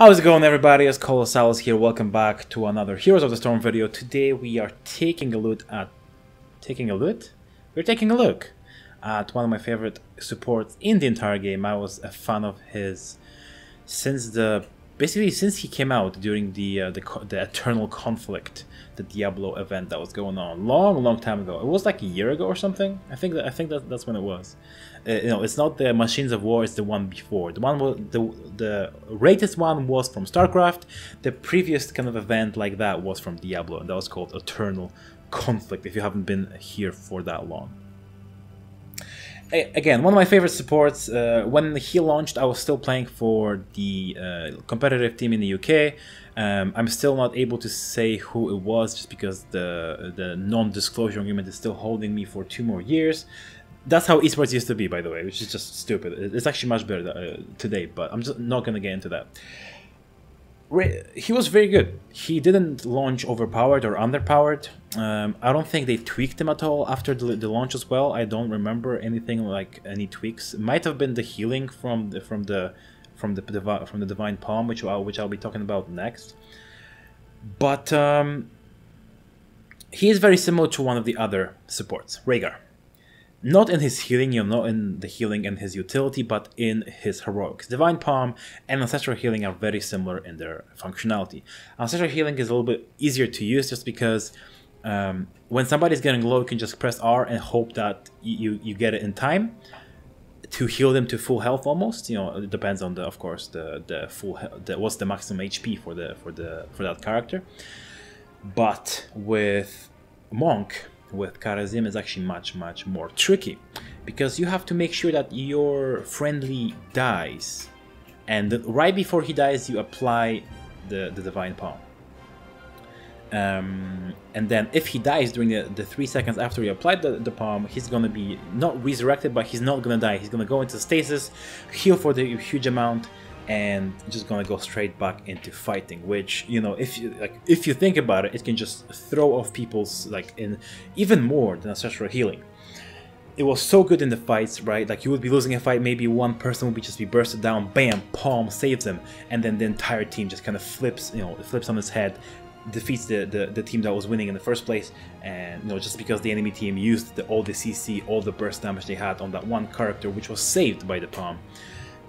How's it going everybody? It's Kolosalus here. Welcome back to another Heroes of the Storm video. Today we are taking a look at... Taking a look? We're taking a look at one of my favorite supports in the entire game. I was a fan of his since the... Basically since he came out during the, uh, the, the Eternal Conflict, the Diablo event that was going on long, long time ago. It was like a year ago or something. I think that I think that that's when it was. Uh, you know, it's not the Machines of War, it's the one before. The one the the latest one was from StarCraft. The previous kind of event like that was from Diablo, and that was called Eternal Conflict. If you haven't been here for that long. Again, one of my favorite supports. Uh, when he launched, I was still playing for the uh, competitive team in the UK. Um, I'm still not able to say who it was just because the the non-disclosure agreement is still holding me for two more years that's how esports used to be, by the way, which is just stupid. It's actually much better uh, today, but I'm just not gonna get into that. He was very good. He didn't launch overpowered or underpowered. Um, I don't think they tweaked him at all after the, the, launch as well. I don't remember anything like any tweaks. It might have been the healing from the from the from the from the divine palm, which I'll, which I'll be talking about next. But um, he is very similar to one of the other supports, Rehgar not in his healing, you know, not in the healing and his utility, but in his heroics. Divine Palm and Ancestral Healing are very similar in their functionality. Ancestral Healing is a little bit easier to use just because um, when somebody's getting low, you can just press R and hope that you, you get it in time to heal them to full health almost. You know, it depends on the, of course, the the full the, what's the maximum HP for the for the for that character. But with Monk, with Kharazim is actually much, much more tricky because you have to make sure that your friendly dies and right before he dies you apply the, the Divine Palm. Um, and then if he dies during the, the three seconds after he applied the, the palm, he's gonna be not resurrected, but he's not gonna die. He's gonna go into stasis, heal for the huge amount, and just gonna go straight back into fighting which you know if you like if you think about it it can just throw off people's like in even more than ancestral healing it was so good in the fights right like you would be losing a fight maybe one person would be just be bursted down bam palm saves them and then the entire team just kind of flips you know flips on its head defeats the, the, the team that was winning in the first place and you know just because the enemy team used the, all the cc all the burst damage they had on that one character which was saved by the palm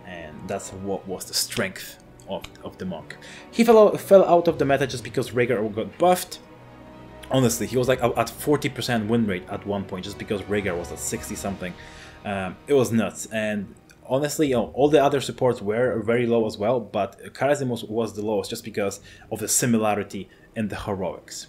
and that's what was the strength of, of the monk. He fell out, fell out of the meta just because Rehgar got buffed. Honestly, he was like at 40% win rate at one point just because Rehgar was at 60 something. Um, it was nuts and honestly, you know, all the other supports were very low as well, but Kharazim was, was the lowest just because of the similarity in the heroics.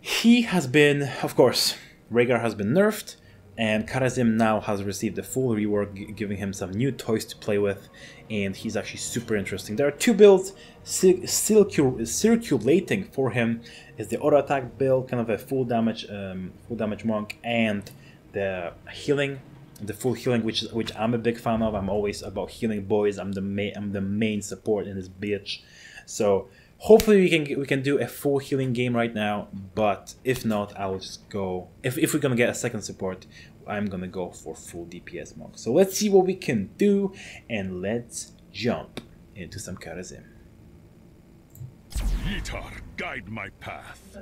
He has been, of course, Rehgar has been nerfed, and Kharazim now has received a full rework, giving him some new toys to play with, and he's actually super interesting. There are two builds circulating for him. Is the auto attack build, kind of a full damage, um, full damage monk, and the healing, the full healing, which which I'm a big fan of. I'm always about healing boys. I'm the main, I'm the main support in this bitch. So Hopefully we can we can do a full healing game right now, but if not, I will just go. If, if we're gonna get a second support, I'm gonna go for full DPS monk. So let's see what we can do, and let's jump into some Kharazim. Ytar, guide my path.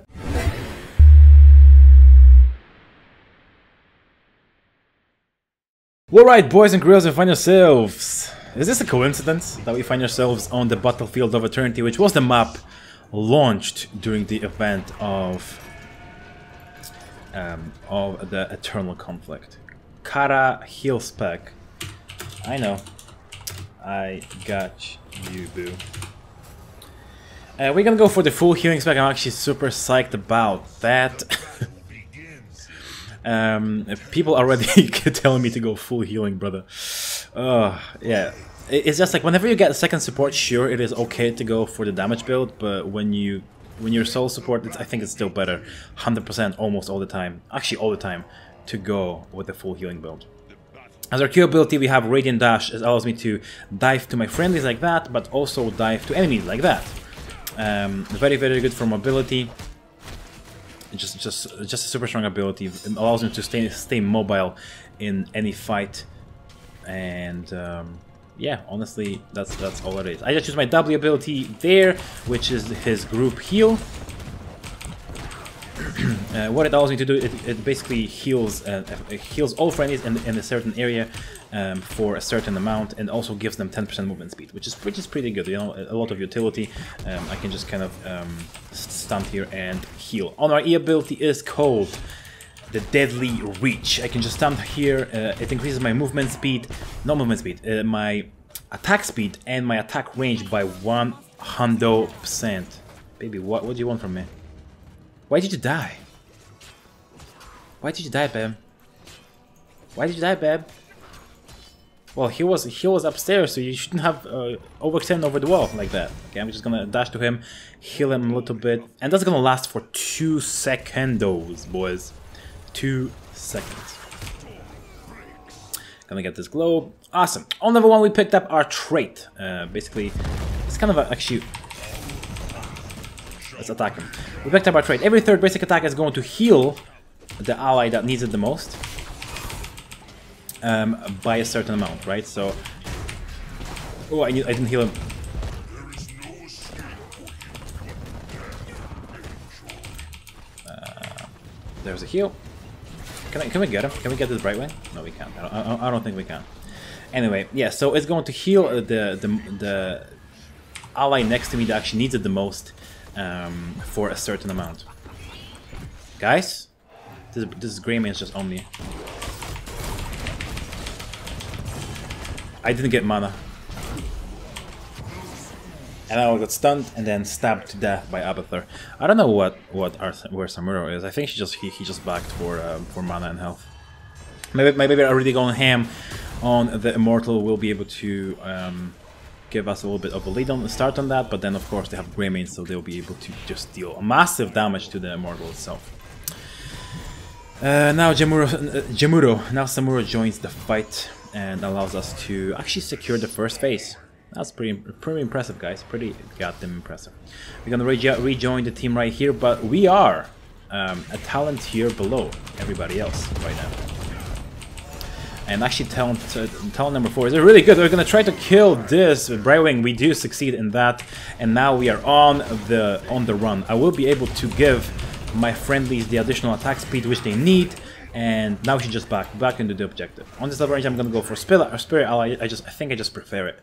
Alright, boys and girls, and find yourselves is this a coincidence that we find ourselves on the Battlefield of Eternity, which was the map launched during the event of um, of the Eternal Conflict? Kara heal spec. I know. I got you, boo. Uh, we're gonna go for the full healing spec. I'm actually super psyched about that. um, people already telling me to go full healing, brother. Uh, yeah, it's just like whenever you get a second support, sure, it is okay to go for the damage build, but when you when you're solo support, I think it's still better, 100% almost all the time, actually all the time, to go with the full healing build. As our Q ability, we have Radiant Dash. It allows me to dive to my friendlies like that, but also dive to enemies like that. Um, very, very good for mobility. Just, just, just a super strong ability. It allows me to stay, stay mobile in any fight, and um, yeah, honestly, that's that's all it is. I just use my W ability there, which is his group heal. uh, what it allows me to do, it, it basically heals uh, heals all friendlies in, in a certain area um, for a certain amount, and also gives them 10% movement speed, which is which is pretty good. You know, a lot of utility. Um, I can just kind of um, stand here and heal. On our E ability is called the Deadly Reach. I can just stand here. Uh, it increases my movement speed, not movement speed, uh, my attack speed and my attack range by 100%. Baby, what what do you want from me? Why did you die? Why did you die, babe? Why did you die, babe? Well, he was he was upstairs, so you shouldn't have uh, overextended over the wall like that. Okay, I'm just gonna dash to him, heal him a little bit, and that's gonna last for two seconds, boys. Two seconds. Gonna get this globe. Awesome. On level one, we picked up our trait. Uh, basically, it's kind of a, actually Let's attack him. We picked up our trait. Every third basic attack is going to heal the ally that needs it the most um, by a certain amount, right? So, oh, I, I didn't heal him. Uh, there's a heal. Can, I, can we get him? Can we get this right way? No, we can't. I don't, I don't think we can. Anyway, yeah, so it's going to heal the, the, the ally next to me that actually needs it the most um, for a certain amount. Guys, this, this Greymane is just on me. I didn't get mana. And I got stunned and then stabbed to death by Abathur. I don't know what what where Samuro is. I think she just he, he just backed for um, for mana and health. Maybe maybe they're already going ham on the immortal. Will be able to um, give us a little bit of a lead on the start on that, but then of course they have Greymane, so they'll be able to just deal massive damage to the Immortal itself. Uh, now Jamuro, uh, Jamuro, now Samuro joins the fight and allows us to actually secure the first phase. That's pretty pretty impressive, guys. Pretty goddamn impressive. We're gonna re rejoin the team right here, but we are um, a talent here below everybody else right now. And actually talent, uh, talent number 4 is really good. We're gonna try to kill this Brightwing. We do succeed in that. And now we are on the on the run. I will be able to give my friendlies the additional attack speed which they need. And now we should just back back into the objective. On this level range, I'm gonna go for Spirit, or Spirit Ally. I just I think I just prefer it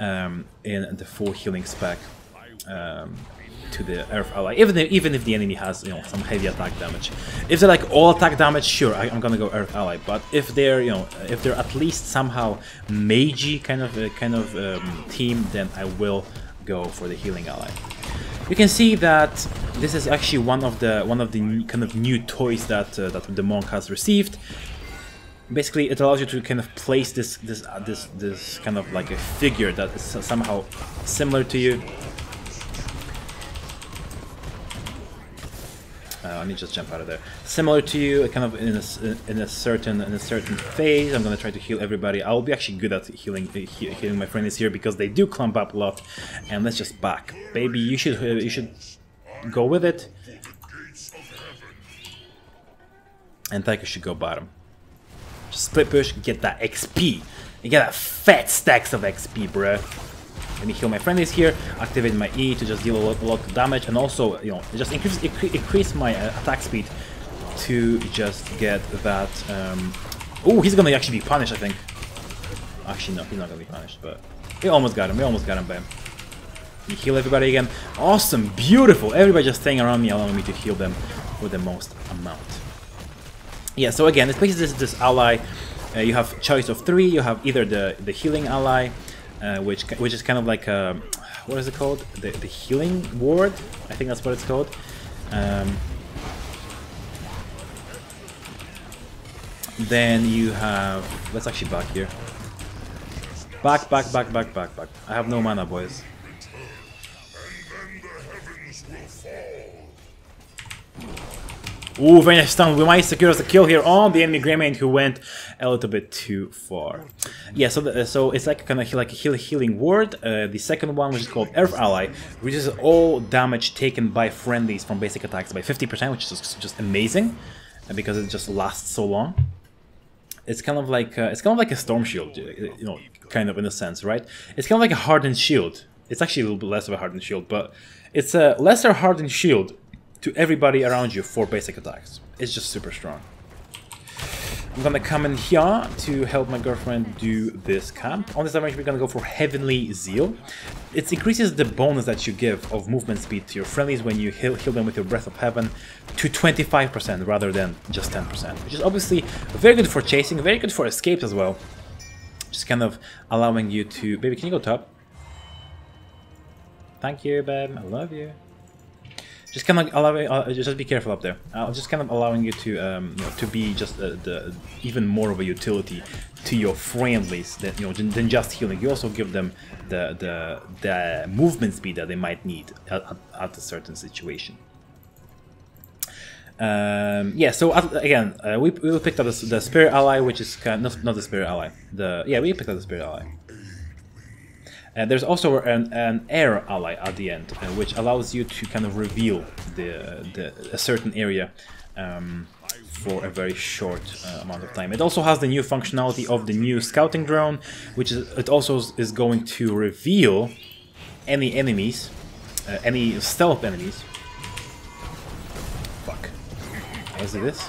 um, in the full healing spec. Um, to the Earth ally, even if, even if the enemy has you know some heavy attack damage. If they're like all attack damage, sure, I, am gonna go Earth ally. But if they're you know if they're at least somehow magey kind of uh, kind of um, team, then I will go for the healing ally. You can see that this is actually one of the one of the kind of new toys that uh, that the monk has received. Basically, it allows you to kind of place this this uh, this this kind of like a figure that is somehow similar to you Uh, let me just jump out of there. Similar to you, kind of in a, in a certain in a certain phase, I'm gonna try to heal everybody. I will be actually good at healing he, healing my friends here because they do clump up a lot. And let's just back, baby. You should uh, you should go with it. And Taika should go bottom. Split push, get that XP. You get that fat stacks of XP, bruh. Let me heal my friendlies here, activate my E to just deal a lot, a lot of damage, and also, you know, just increase increase my uh, attack speed to just get that. Um... Oh, he's gonna actually be punished, I think. Actually, no, he's not gonna be punished, but we almost got him. We almost got him, bam. me heal everybody again. Awesome, beautiful. Everybody just staying around me, allowing me to heal them for the most amount. Yeah, so again, it's basically this, this ally. Uh, you have choice of three. You have either the the healing ally, uh, which which is kind of like a, what is it called? The, the healing ward, I think that's what it's called. Um, then you have, let's actually back here. Back, back, back, back, back, back. I have no mana, boys. Ooh, very nice stun. We might secure us a kill here on the enemy Greymane who went a little bit too far. Yeah, so the, so it's like kind of like a heal healing ward. Uh, the second one, which is called Earth Ally, reduces all damage taken by friendlies from basic attacks by 50%, which is just, just amazing uh, because it just lasts so long. It's kind of like uh, it's kind of like a storm shield, you know, kind of in a sense, right? It's kind of like a hardened shield. It's actually a little bit less of a hardened shield, but it's a lesser hardened shield to everybody around you for basic attacks. It's just super strong. I'm gonna come in here to help my girlfriend do this camp. On this damage, we're gonna go for Heavenly Zeal. It increases the bonus that you give of movement speed to your friendlies when you heal, heal them with your Breath of Heaven to 25% rather than just 10%, which is obviously very good for chasing, very good for escapes as well. Just kind of allowing you to... Baby, can you go top? Thank you, babe. I love you just kind of allowing, uh, just be careful up there. Uh, just kind of allowing you to, um, you know, to be just uh, the even more of a utility to your friendlies that you know than, than, just healing. You also give them the the the movement speed that they might need at, at, a certain situation. Um, yeah, so uh, again, uh, we, we picked up the, the spirit ally, which is kind of, not, not the spirit ally. The yeah, we picked up the spirit ally. Uh, there's also an, an, air ally at the end, uh, which allows you to kind of reveal the, the a certain area um, for a very short uh, amount of time. It also has the new functionality of the new scouting drone, which is, it also is going to reveal any enemies, uh, any stealth enemies. Fuck. Was it this?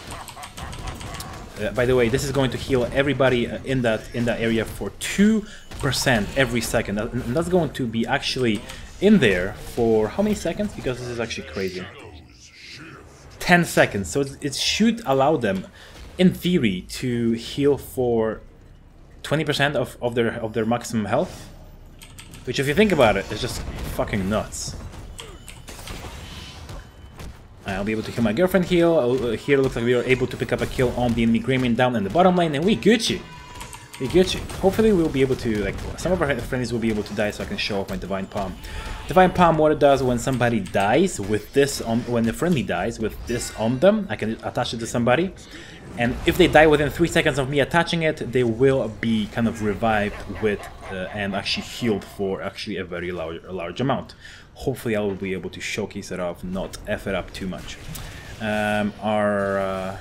Uh, by the way, this is going to heal everybody uh, in that in that area for two percent every second, and that's going to be actually in there for how many seconds? Because this is actually crazy. 10 seconds, so it should allow them, in theory, to heal for 20% of, of their of their maximum health. Which, if you think about it, is just fucking nuts. I'll be able to kill my girlfriend here. Uh, here looks like we are able to pick up a kill on the enemy Greymane down in the bottom lane, and we Gucci. We Gucci. Hopefully we'll be able to, like, some of our friends will be able to die so I can show off my Divine Palm. Divine Palm, what it does when somebody dies with this on, when the friendly dies with this on them, I can attach it to somebody. And if they die within 3 seconds of me attaching it, they will be kind of revived with uh, and actually healed for actually a very large, large amount hopefully I will be able to showcase it off, not F it up too much. Um, our... Uh,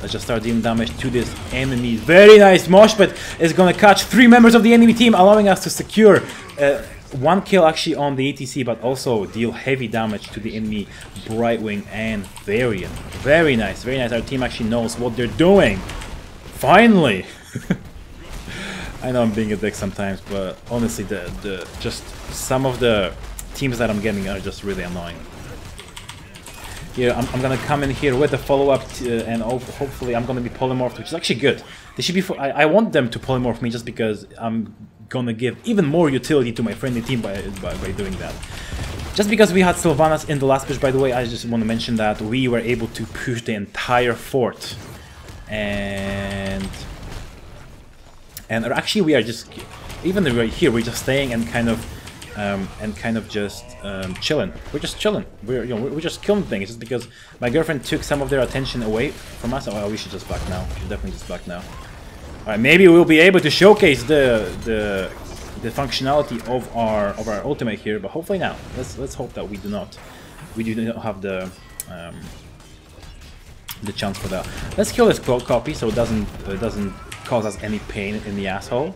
let's just start dealing damage to this enemy. Very nice, mosh Moshpit is gonna catch three members of the enemy team, allowing us to secure uh, one kill actually on the ATC, but also deal heavy damage to the enemy Brightwing and Varian. Very nice, very nice. Our team actually knows what they're doing. Finally! I know I'm being a dick sometimes, but honestly, the the just some of the teams that I'm getting are just really annoying. Yeah, I'm, I'm gonna come in here with the follow-up, uh, and hopefully I'm gonna be polymorphed, which is actually good. They should be. I, I want them to polymorph me just because I'm gonna give even more utility to my friendly team by, by, by doing that. Just because we had Sylvanas in the last push, by the way, I just want to mention that we were able to push the entire fort. And and actually we are just even though we're here we're just staying and kind of um, and kind of just um, chilling. We're just chilling. We're you know we're just killing things just because my girlfriend took some of their attention away from us. Oh, we should just back now. We should definitely just back now. All right, maybe we'll be able to showcase the the the functionality of our of our ultimate here, but hopefully now. Let's let's hope that we do not we do not have the um, the chance for that. Let's kill this copy so it doesn't it doesn't cause us any pain in the asshole.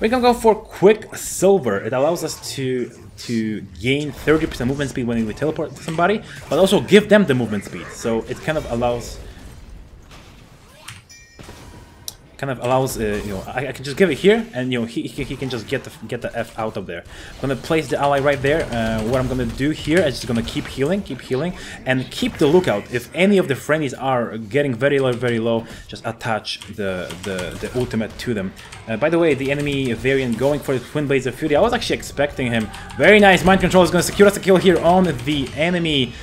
We can go for Quicksilver. It allows us to to gain 30% movement speed when we teleport to somebody, but also give them the movement speed. So it kind of allows kind of allows, uh, you know, I, I, can just give it here, and you know, he, he, he, can just get the get the f out of there. I'm gonna place the ally right there. Uh, what I'm gonna do here is just gonna keep healing, keep healing, and keep the lookout. If any of the friendlies are getting very low, very low, just attach the the, the ultimate to them. Uh, by the way, the enemy Varian going for the Twin Blades of Fury. I was actually expecting him. Very nice. Mind control is gonna secure us a kill here on the enemy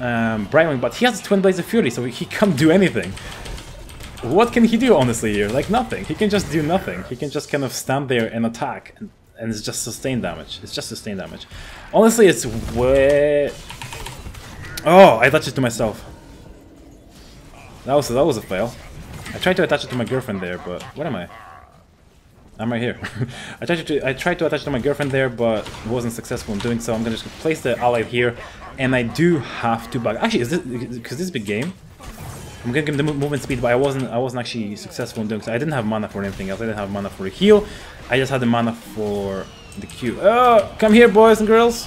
um, Brightwing, but he has Twin Blades of Fury, so he can't do anything what can he do, honestly, here? Like, nothing. He can just do nothing. He can just kind of stand there and attack, and, and it's just sustained damage. It's just sustained damage. Honestly, it's way... Oh, I touched it to myself. That was, that was a fail. I tried to attach it to my girlfriend there, but... What am I? I'm right here. I tried to I tried to attach it to my girlfriend there, but wasn't successful in doing so. I'm gonna just place the ally here, and I do have to bug. Actually, is this because this is a big game? I'm gonna give him the movement speed, but I wasn't I wasn't actually successful in doing so. I didn't have mana for anything else. I didn't have mana for the heal. I just had the mana for the Q. Oh, come here, boys and girls.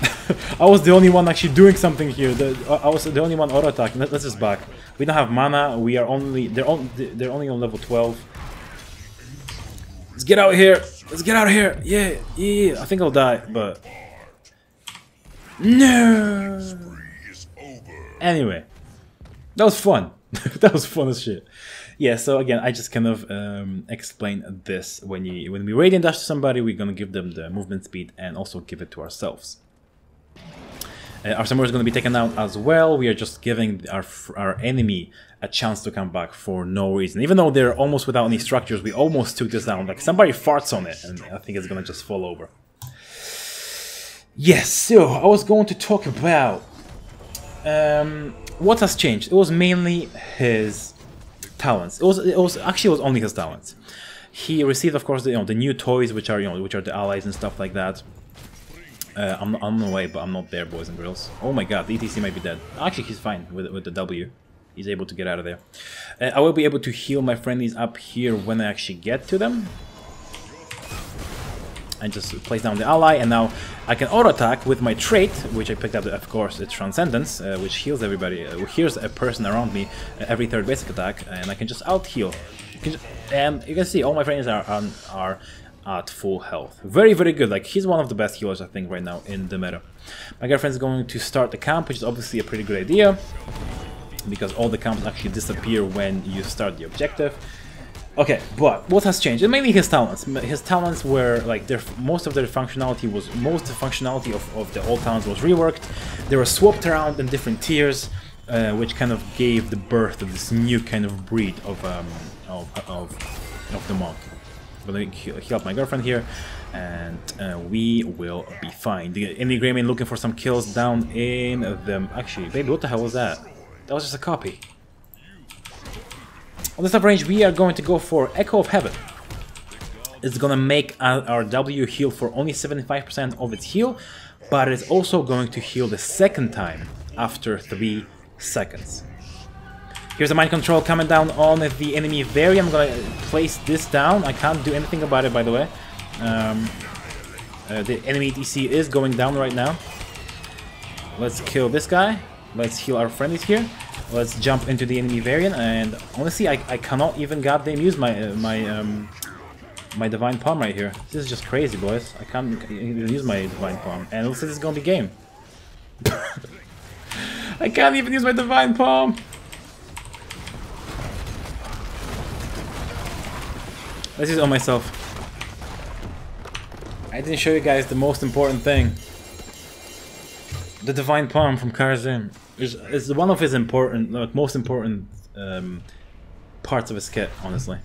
I was the only one actually doing something here. The, I was the only one auto attacking. Let, us just back. We don't have mana. We are only they're on they're only on level 12. Let's get out of here. Let's get out of here. Yeah, yeah. I think I'll die, but no. Anyway, that was fun. that was fun as shit. Yeah, so again, I just kind of um, explain this. When you when we radiant dash to somebody, we're gonna give them the movement speed and also give it to ourselves. Uh, our summoner is going to be taken out as well. We are just giving our our enemy a chance to come back for no reason. Even though they're almost without any structures, we almost took this down. Like somebody farts on it, and I think it's going to just fall over. Yes, so I was going to talk about um, what has changed. It was mainly his talents. It was it was actually it was only his talents. He received, of course, the, you know the new toys, which are you know which are the allies and stuff like that. Uh, I'm, on the way, but I'm not there, boys and girls. Oh my god, the ETC might be dead. Actually, he's fine with, with the W. He's able to get out of there. Uh, I will be able to heal my friendlies up here when I actually get to them and just place down the ally and now I can auto attack with my trait which I picked up of course it's Transcendence uh, which heals everybody uh, heals a person around me uh, every third basic attack and I can just out heal and you can see all my friends are, are, are at full health. Very very good. Like he's one of the best healers I think right now in the meta. My girlfriend is going to start the camp which is obviously a pretty good idea because all the camps actually disappear when you start the objective Okay, but what has changed? And mainly his talents. His talents were like their most of their functionality was most of the functionality of, of the old talents was reworked. They were swapped around in different tiers, uh, which kind of gave the birth of this new kind of breed of um, of, of of the monk. I'm gonna my girlfriend here, and uh, we will be fine. The enemy Greymane looking for some kills down in them. Actually, baby, what the hell was that? That was just a copy. On this range, we are going to go for Echo of Heaven. It's gonna make our W heal for only 75% of its heal, but it's also going to heal the second time after 3 seconds. Here's a mind control coming down on the enemy Very. I'm gonna place this down. I can't do anything about it, by the way. Um, uh, the enemy DC is going down right now. Let's kill this guy. Let's heal our friendlies here. Let's jump into the enemy Varian, and honestly, I, I cannot even goddamn use my uh, my um my divine palm right here. This is just crazy, boys. I can't even use my divine palm, and looks like this is gonna be game. I can't even use my divine palm. Let's use it on myself. I didn't show you guys the most important thing. The divine palm from Kharazim is, is one of his important, like, most important um, parts of his kit, honestly.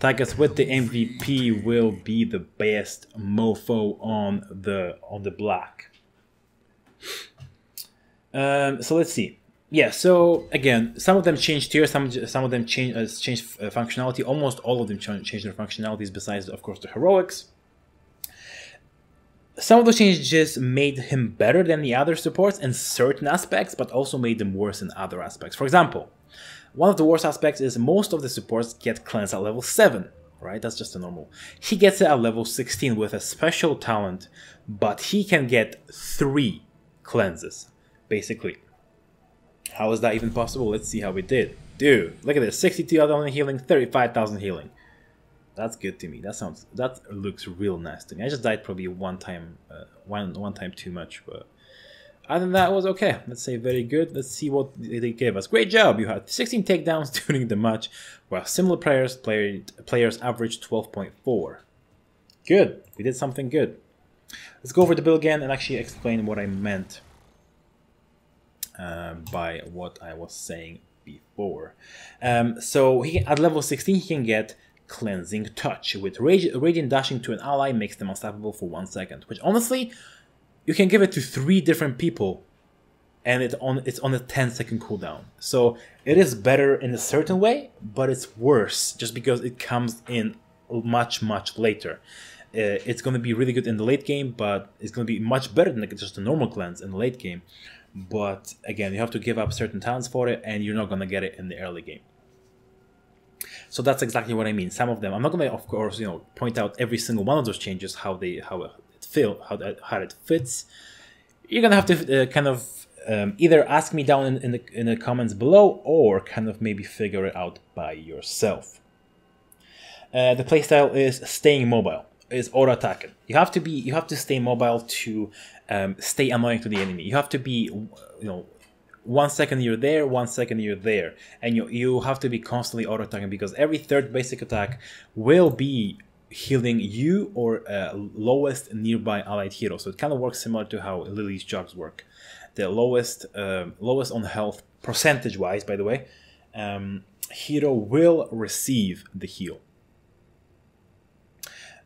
Tagas with the MVP will be the best mofo on the on the black. Um, so let's see. Yeah, so again, some of them changed tier, some some of them change uh, changed uh, functionality. Almost all of them changed their functionalities, besides of course the heroics. Some of those changes made him better than the other supports in certain aspects, but also made him worse in other aspects. For example, one of the worst aspects is most of the supports get cleansed at level 7, right? That's just a normal. He gets it at level 16 with a special talent, but he can get 3 cleanses, basically. How is that even possible? Let's see how we did. Dude, look at this. 62,000 healing, 35,000 healing. That's good to me. That sounds that looks real nice to me. I just died probably one time, uh, one one time too much, but other than that, was okay. Let's say very good. Let's see what they gave us. Great job. You had 16 takedowns during the match, while similar players played players averaged 12.4. Good. We did something good. Let's go over the bill again and actually explain what I meant uh, by what I was saying before. Um, so he at level 16 he can get Cleansing Touch. With Radiant dashing to an ally makes them unstoppable for one second, which honestly, you can give it to three different people and it on it's on a 10 second cooldown. So it is better in a certain way, but it's worse just because it comes in much much later. Uh, it's going to be really good in the late game, but it's going to be much better than just a normal cleanse in the late game. but again, you have to give up certain talents for it, and you're not gonna get it in the early game. So that's exactly what I mean. Some of them, I'm not gonna, of course, you know, point out every single one of those changes, how they, how it feel, how that, how it fits. You're gonna have to uh, kind of um, either ask me down in, in, the in the comments below, or kind of maybe figure it out by yourself. Uh, the playstyle is staying mobile, is auto attacking. You have to be, you have to stay mobile to um, stay annoying to the enemy. You have to be, you know, one second you're there, one second you're there, and you you have to be constantly auto attacking because every third basic attack will be healing you or uh, lowest nearby allied hero. So it kind of works similar to how Li Li's jogs work. The lowest uh, lowest on health percentage wise, by the way, um, hero will receive the heal.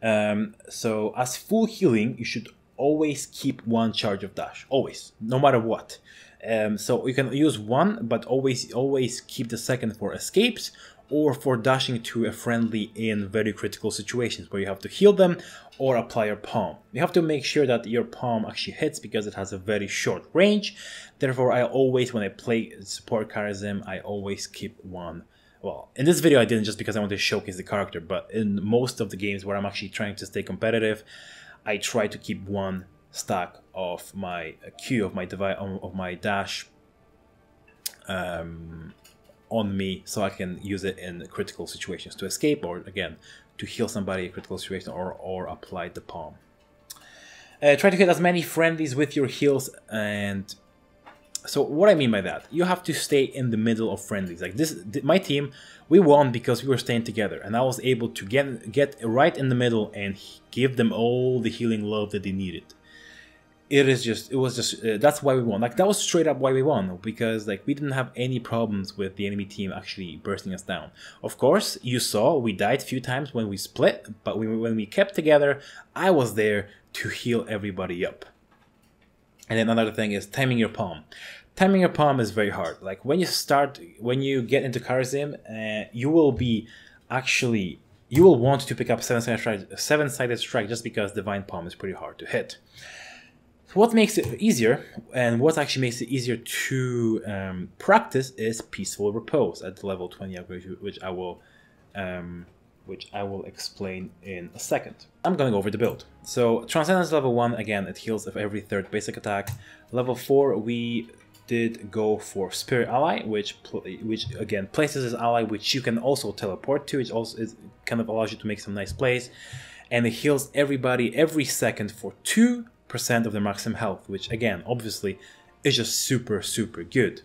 Um, so as full healing, you should always keep one charge of dash, always, no matter what. Um, so you can use one, but always always keep the second for escapes or for dashing to a friendly in very critical situations where you have to heal them or apply your palm. You have to make sure that your palm actually hits because it has a very short range. Therefore, I always, when I play support Kharazim, I always keep one. Well, in this video I didn't just because I want to showcase the character, but in most of the games where I'm actually trying to stay competitive, I try to keep one stack of my Q of my device of my dash um, on me so I can use it in critical situations to escape or again to heal somebody in critical situation or, or apply the palm. Uh, try to hit as many friendlies with your heals and so what I mean by that, you have to stay in the middle of friendlies. Like this, my team, we won because we were staying together, and I was able to get get right in the middle and give them all the healing love that they needed it is just it was just uh, that's why we won. Like that was straight up why we won because like we didn't have any problems with the enemy team actually bursting us down. Of course you saw we died a few times when we split but we, when we kept together i was there to heal everybody up. And then another thing is timing your palm. Timing your palm is very hard. Like when you start when you get into Kharazim, uh, you will be actually you will want to pick up seven-sided strike, seven-sided strike just because divine palm is pretty hard to hit what makes it easier and what actually makes it easier to um, practice is peaceful repose at level 20 upgrade, which I will um, which I will explain in a second. I'm going to go over the build. So Transcendence level 1, again, it heals of every third basic attack. Level 4, we did go for Spirit Ally, which which again places his ally, which you can also teleport to, which also is, kind of allows you to make some nice plays. And it heals everybody every second for two percent of their maximum health, which again, obviously, is just super, super good.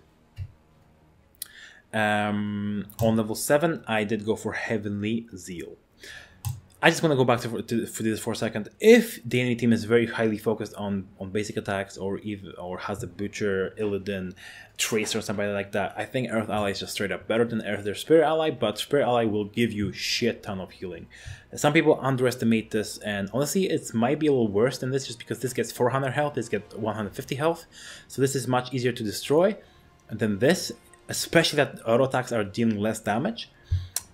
Um, on level 7, I did go for Heavenly Zeal. I just want to go back to, to, for this for a second. If the enemy team is very highly focused on on basic attacks, or or has the Butcher, Illidan, Tracer, or somebody like that, I think Earth Ally is just straight up better than Earth their Spirit Ally. But Spirit Ally will give you shit ton of healing. Some people underestimate this, and honestly, it might be a little worse than this, just because this gets 400 health, this gets 150 health, so this is much easier to destroy than this, especially that auto attacks are dealing less damage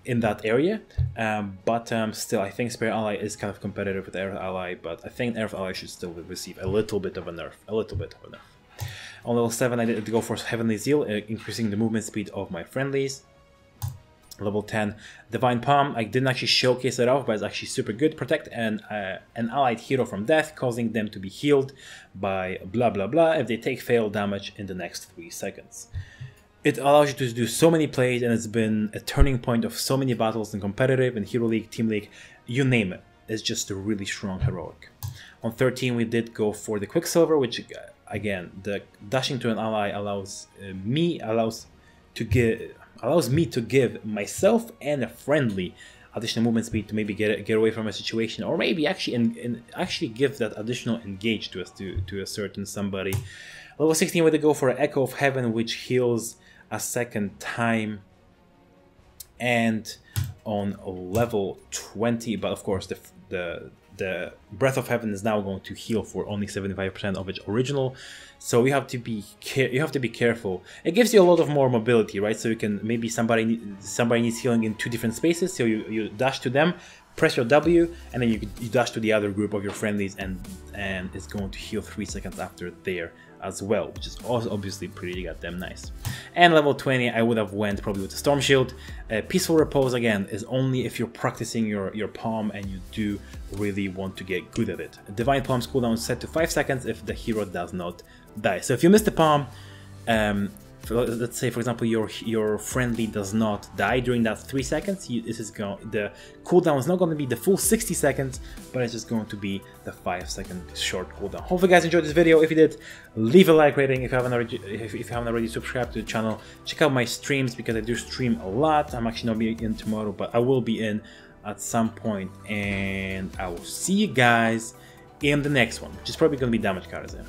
in that area. Um, but um, still, I think Spirit Ally is kind of competitive with Earth Ally, but I think Earth Ally should still receive a little bit of a nerf. A little bit of a nerf. On level 7, I did go for Heavenly Zeal, uh, increasing the movement speed of my friendlies. Level 10, Divine Palm. I didn't actually showcase it off, but it's actually super good. Protect an, uh, an allied hero from death, causing them to be healed by blah blah blah if they take fail damage in the next 3 seconds it allows you to do so many plays and it's been a turning point of so many battles in competitive and hero league team league you name it. It's just a really strong heroic. On 13 we did go for the quicksilver which again the dashing to an ally allows uh, me allows to give allows me to give myself and a friendly additional movement speed to maybe get get away from a situation or maybe actually and, and actually give that additional engage to us to, to a certain somebody. Level 16 we did go for echo of heaven which heals a second time and on level 20 but of course the the the breath of heaven is now going to heal for only 75% of its original. So you have to be you have to be careful. It gives you a lot of more mobility right? So you can maybe somebody somebody needs healing in two different spaces. So you, you dash to them press your W, and then you, you dash to the other group of your friendlies, and and it's going to heal three seconds after there as well, which is also obviously pretty goddamn nice. And level 20, I would have went probably with the Storm Shield. Uh, Peaceful Repose, again, is only if you're practicing your, your palm and you do really want to get good at it. Divine Palm's cooldown set to 5 seconds if the hero does not die. So if you miss the palm, um, Uh, let's say for example your your friendly does not die during that three seconds you, this is going the cooldown is not going to be the full 60 seconds but it's just going to be the five second short cooldown. Hopefully you guys enjoyed this video. If you did leave a like rating if you haven't already if, if you haven't already subscribed to the channel. Check out my streams because i do stream a lot. I'm actually not being in tomorrow but i will be in at some point and i will see you guys in the next one which is probably going to be damage Kharazim.